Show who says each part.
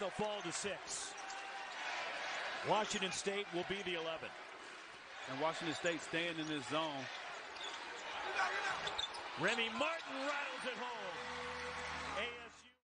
Speaker 1: they'll fall to six. Washington State will be the 11.
Speaker 2: And Washington State staying in this zone.
Speaker 1: Remy Martin right.